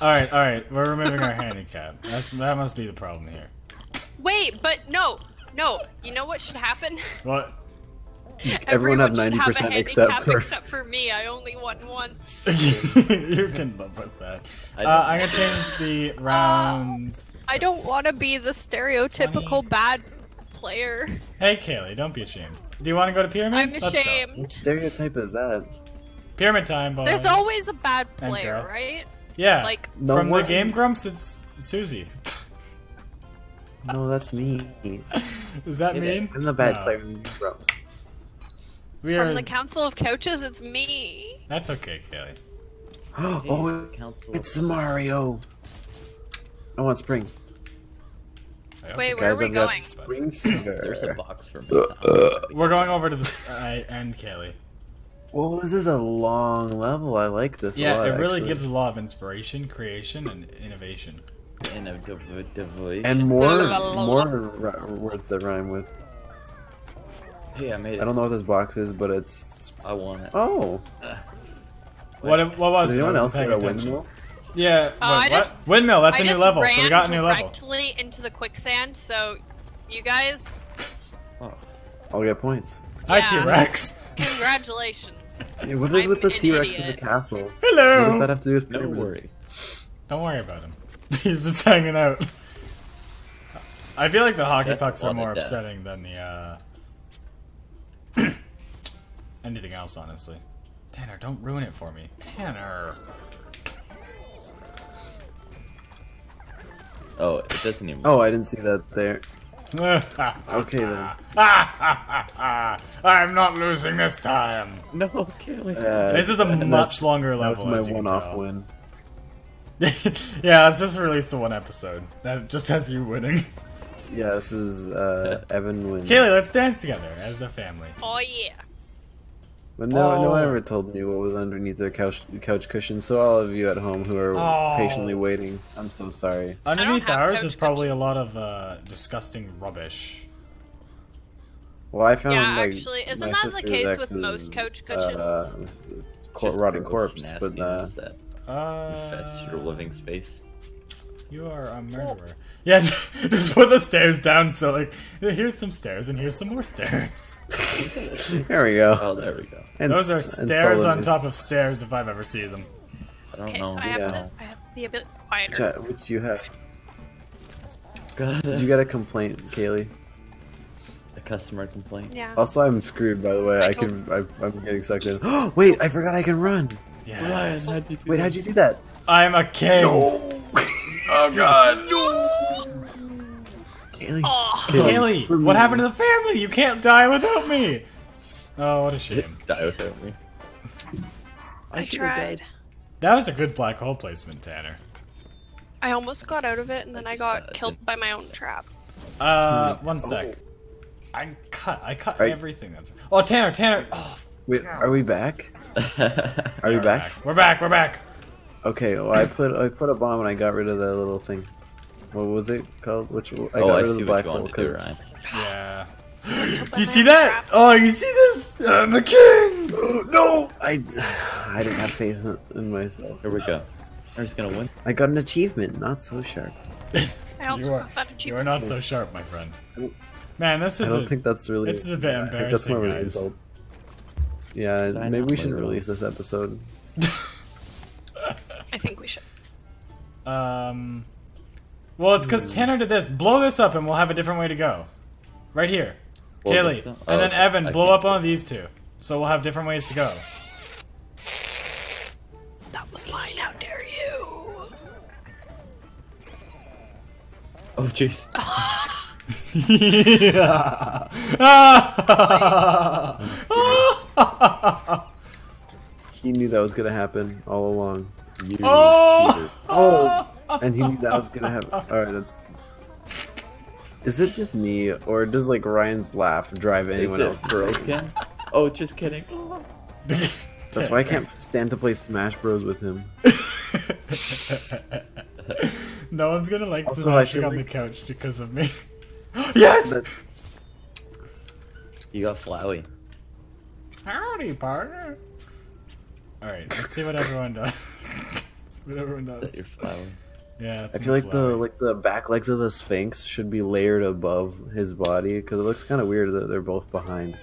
All right, all right. We're removing our handicap. That's that must be the problem here. Wait, but no, no. You know what should happen? What? Everyone have 90% except for- except for me. I only won once. you can live with that. I uh, I'm gonna change the rounds. I don't want to be the stereotypical bad player. Hey, Kaleigh, don't be ashamed. Do you want to go to pyramid? I'm ashamed. What stereotype is that? Pyramid time, boys. There's always a bad player, right? Yeah. like- No from the Game Grumps, it's Susie. No, that's me. Does that It mean? I'm the bad No. player in Grumps. We are. From the Council of Couches, it's me. That's okay, Kaleigh. oh, Council. it's Mario. I want spring. I Wait, where Guys, are we I've got going? spring fever. There's a box for me. We're going over to the uh, end, Kaleigh. Well, this is a long level. I like this a Yeah, lot. it really actually. gives a lot of inspiration, creation, and innovation. And a dev- devotion. And more, more words that rhyme with. hey, I made it. I don't know what this box is, but it's. I want it. Oh, What? What was does it? Anyone else wasn't get a windmill? Yeah. Uh, what, I what? just- Windmill. That's I a new level. So we got a new level. directly into the quicksand. So, you guys, oh. I'll get points. Hi, Yeah. T-Rex. congratulations. Yeah, what is I'm with the T Rex in the castle? Hello. What does that have to do with No pyramids? worries. Don't worry about him. He's just hanging out. I feel like the hockey That's pucks are more death. upsetting than the uh anything else, honestly. Tanner, don't ruin it for me. Tanner. Oh, it doesn't even. Oh, I didn't see that there. Okay then. I'm not losing this time. no, Kelly. Uh, This is a much that's- longer level. was as my one-off win. yeah, let's just release the one episode. That just has you winning. Yeah, this is uh, Evan wins. Kaleigh, let's dance together as a family. Oh yeah. But no, no one Oh. ever told me what was underneath their couch couch cushion. So all of you at home who are Oh. patiently waiting, I'm so sorry. Underneath ours is probably a lot of uh, disgusting rubbish. Well, I found Yeah, like actually, isn't my that the sister's case with ex's, most couch Uh, cor- Just rotting gross corpse, but uh, that Uh, infests your living space. You are a murderer. Yeah, just put the stairs down. So like, here's some stairs and here's some more stairs. there we go. Oh, there we go. And Those are stairs on top of stairs if I've ever seen them. I don't Okay, know. so I have yeah. to, I have to be a bit quieter. Chat, uh, which you have? Got Did you get a complaint, Kaleigh? a customer complaint. Yeah. Also, I'm screwed. By the way, I I, can. I, I'm getting sucked in. Oh wait, I forgot I can run. Yes. how'd you do Wait, how'd you do that? I'm a king. Oh god, no! Kaleigh. Oh, Kaleigh, what happened to the family? You can't die without me. Oh, what a shame. Die without me. I should've tried. That was a good black hole placement, Tanner. I almost got out of it, and then I got uh, killed by my own trap. Uh, one sec. I cut. I cut Right. everything. That's. Oh, Tanner, Tanner. Oh, Wait, are we back? Are we we're back? We're back. We're back. Okay, well, I put I put a bomb and I got rid of that little thing. What was it called? Which I oh, got oh, I rid of the black what hole want to do, 'cause- Ryan. Yeah. Do you see that? Oh, you see this? I'm a king. no, I I didn't have faith in- in myself. Here we go. I'm just gonna win. I got an achievement, not so sharp. I also You are, got that you are not so sharp, my friend. Man, this is. I don't a, think that's really. this is a bit I think that's more of an guys. insult. Yeah, maybe we shouldn't release this episode. I think we should. Um. Well, it's because Tanner did this. Blow this up, and we'll have a different way to go. Right here, Blow Kaleigh, and Oh, then Evan. I blow up one of these two, so we'll have different ways to go. That was mine. How dare you? Oh jeez. He knew that was gonna happen all along. You Oh! cheater. Oh! oh, and he knew that was gonna happen. All right, that's. Is it just me, or does like Ryan's laugh drive anyone else it insane? broken? Oh, just kidding. That's why I can't stand to play Smash Bros with him. no one's gonna like Also, I smashing on like- the couch because of me. yes. That- You got Flowey. Howdy, partner. All right, let's see what everyone does. But everyone Is knows. that your? Yeah, it's I feel like flower. the like the back legs of the Sphinx should be layered above his body because it looks kind of weird that they're both behind.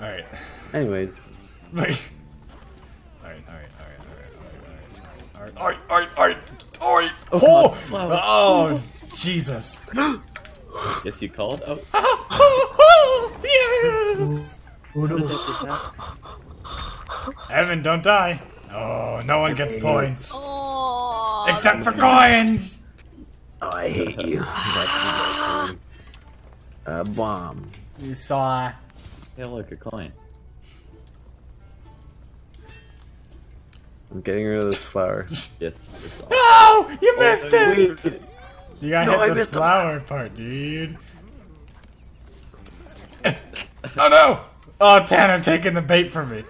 Alright. Anyways, Like. Alright, alright, alright, alright, alright, alright, alright, alright, alright, Oh, Oh! come Oh! Jesus! Yes, you called? Oh, yes! how did that? Evan, don't die! Oh, no one gets points. Oh, Except for coins! oh, I hate you. That's a bomb. You saw. Hey, look, a coin. I'm getting rid of this flower. Yes. No! You missed it! Wait, You gotta No, I hit the missed the flower part, dude. oh no! Oh, Tanner taking the bait from me.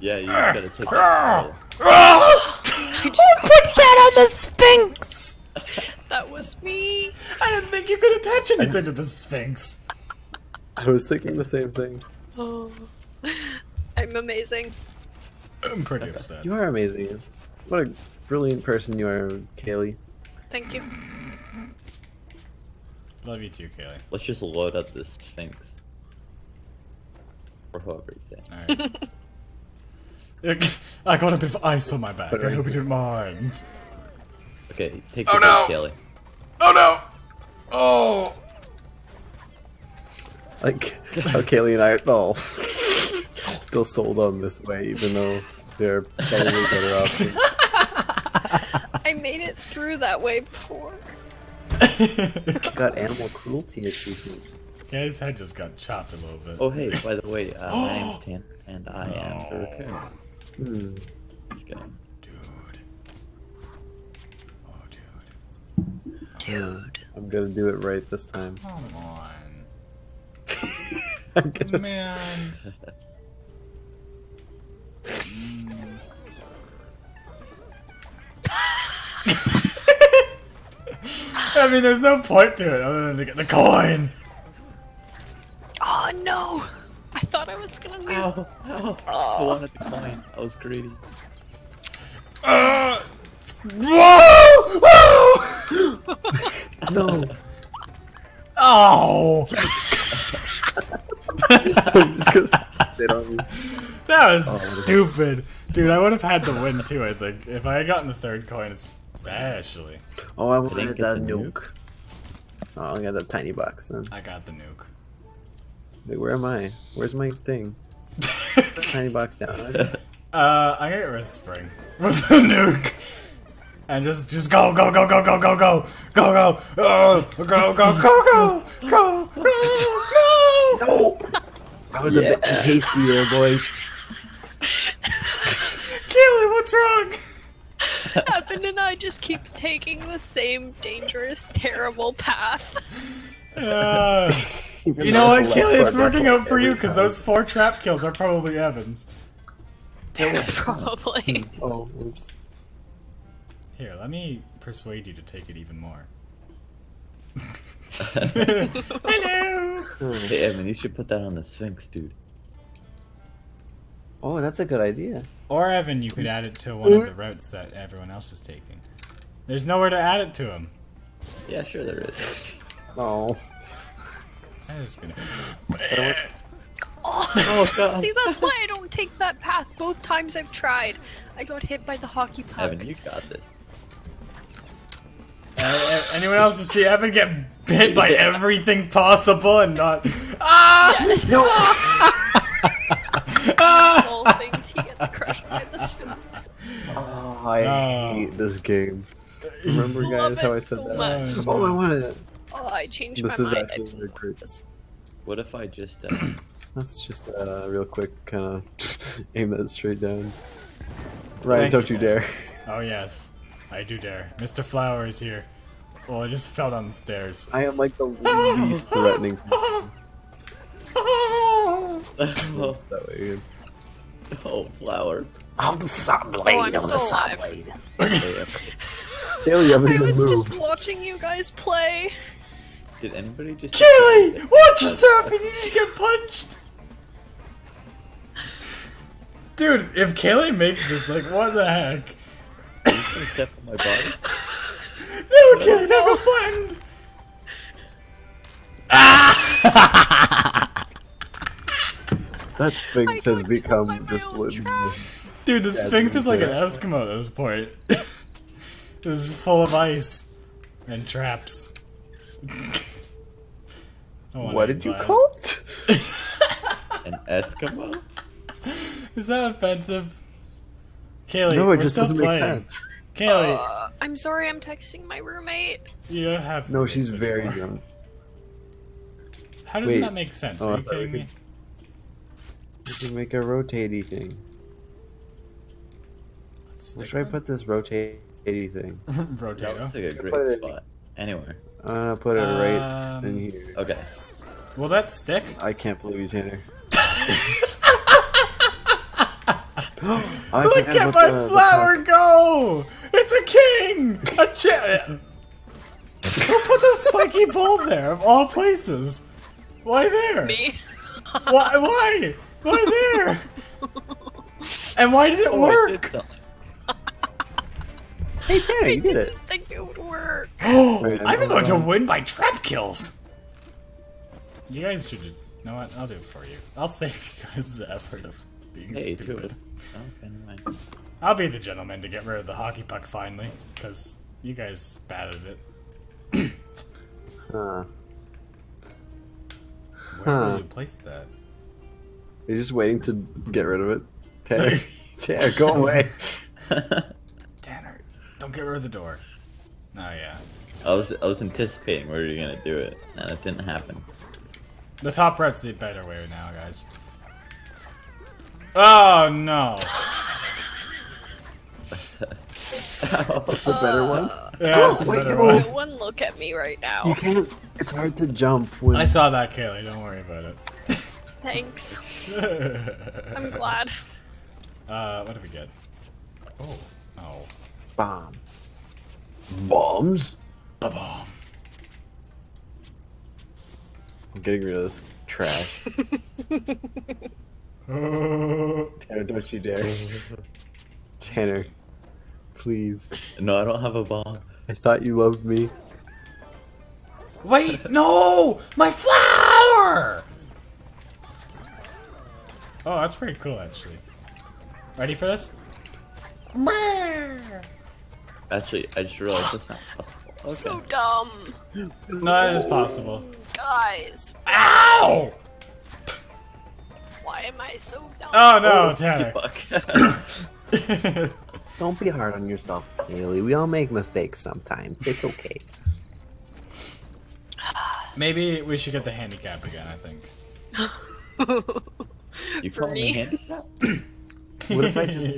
Yeah, you gotta take Ah! that. Ah! Who put that on the Sphinx? that was me. I didn't think you could attach anything to the Sphinx. I was thinking the same thing. Oh, I'm amazing. I'm pretty upset. You are amazing. What a brilliant person you are, Kaleigh. Thank you. Love you too, Kaleigh. Let's just load up this Sphinx. Or whoever you say. Alright. I got a bit of ice on my back. I hope you didn't mind. Okay, take Oh, the no! Kelly. Oh no! Oh! Like how Kaleigh and I are oh, still sold on this way, even though there are probably better options. I made it through that way before. Got animal cruelty achievement. Guy's head just got chopped a little bit. Oh, hey, by the way, uh, my name's Tan, and I am the raccoon. Hmm. Just kidding. Dude. Oh, dude. Dude. I'm gonna do it right this time. Come on. I'm gonna Man. I mean, there's no point to it other than to get the coin. I wanted the coin. I was greedy. Uh, whoa! Whoa! no. Oh! I'm just gonna sit on you. That was Oh. stupid. Dude, I would have had to win too, I think. If I had gotten the third coin, especially. Oh, I didn't wanted that the nuke. Oh, I got that tiny box then. I got the nuke. Wait, where am I? Where's my thing? Tiny box down. Uh, I'm gonna get rid of Spring with the nuke. And just, just go, go, go, go, go, go, go, go, go, oh, go, go, go, go, go, go, no, no. No! I was a bit hasty there, boys. Keely, what's wrong? Evan and I just keep taking the same dangerous, terrible path. Uh, Even you know what, the left Keely? It's working out for you because those four trap kills are probably Evans. Probably. Oh, oops. Here, let me persuade you to take it even more. Hmm. hey, Hello. Evan, you should put that on the Sphinx, dude. Oh, that's a good idea. Or Evan, you could add it to one of the routes that everyone else is taking. There's nowhere to add it to him. Yeah, sure there is. Oh. I'm just gonna. Oh, God. See, that's why I don't take that path. Both times I've tried, I got hit by the hockey puck. Evan, you got this. Uh, anyone else to see Evan get bit by everything possible and not? Ah! No! ah! All things he gets crushed by the Sphinx. Oh, I Oh. hate this game. Remember, guys, how I said so that? much. Oh, I wanted it. Oh, I changed This my is mind. I actually didn't want great. this. What if I just, uh, Let's just uh, real quick kind of aim that straight down. Ryan, Thank don't you, you dare. Oh yes, I do dare. Mr. Flower is here. Well, I just fell down the stairs. I am like the least threatening oh, that way. oh, flower. On the saw blade, Oh, I'm still alive. blade. Hey, Evan, Haley, I'm I was just watching you guys play. Did anybody just... Keely, watch yourself! You need to get punched. Dude, if Kaleigh makes this, like, what the heck? step on my body? No, can't have a friend. That Sphinx has become killed just own lit- trap. Dude, the Yeah, Sphinx is like an. Eskimo at this point. it was full of ice and traps. I don't wanna What did you violent. call it? An Eskimo? Is that offensive? Kaleigh, No, we're it just still doesn't playing. make sense. Kaleigh, Uh, I'm sorry, I'm texting my roommate. you don't have. No, she's very anymore. young. How does Wait. that make sense? Oh, Are you thought we kidding me? could- You can make a rotatey thing. Where should I put this rotatey thing? That Rotato. looks like a great spot. Anywhere. I'm gonna put it right Um, in here. Okay. Will that stick? I can't believe you, Tanner. I Look at my the- the flower cock. go! It's a king! A cha- Who put the spiky bull there, of all places? Why there? Me? Why? Why? Why there? And why did it Oh, work? Hey, Tanner, you did it. I think it would work. Oh, Wait, I I'm don't going to win by trap kills. You guys should. You know what? I'll do it for you. I'll save you guys the effort of being Hey, stupid. of. Okay, never. I'll be the gentleman to get rid of the hockey puck finally, because you guys batted it. Huh. Where Huh. will you place that? You're just waiting to get rid of it. Tanner, Tanner, go away. Tanner, don't get rid of the door. Oh yeah. I was I was anticipating where you're gonna do it, and it didn't happen. The top red's the better way now, guys. Oh no. What's the better one? Yeah, it's the Wait, better no. one. No one look at me right now. You can't. It's hard to jump when. I saw that, Kaleigh. Don't worry about it. Thanks. I'm glad. uh, what did we get? Oh, Oh. Bomb. Bombs? Ba-bomb. I'm getting rid of this trash. Tanner, don't you dare. Tanner, please. No, I don't have a bomb. I thought you loved me. Wait, no! My flower! Oh, that's pretty cool, actually. Ready for this? Actually, I just realized that's not possible. Okay. So dumb. No, that is possible. Guys, Ow! why am I so dumb? Oh no, oh, Tanner. Fuck. Don't be hard on yourself, Haley. We all make mistakes sometimes. It's okay. Maybe we should get the handicap again, I think. you For call me me? handicapped? What if I just,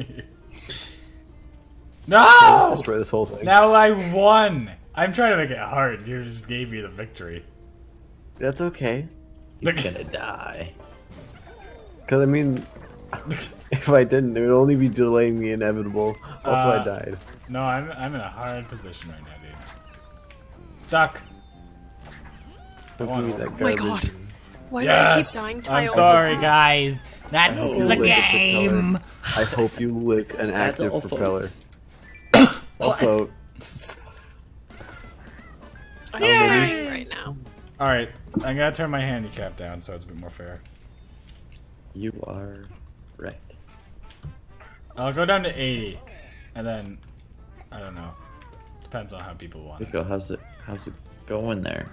No! I just destroy this whole thing? Now I won! I'm trying to make it hard. You just gave me the victory. That's okay. He's gonna die. Because, I mean, if I didn't, it would only be delaying the inevitable. Also, Uh, I died. No, I'm, I'm in a hard position right now, dude. Duck. Don't on, give me that Oh my. God. Why Yes! do I keep dying to I'm my own sorry, trap? guys. That's hope you the game. propeller. I hope you lick an active propeller. folks. Also, I'm Yay! dying right now. Alright, I gotta turn my handicap down so it's a bit more fair. You are right. I'll go down to 80. And then, I don't know. Depends on how people want it. Rico, how's it how's it going there?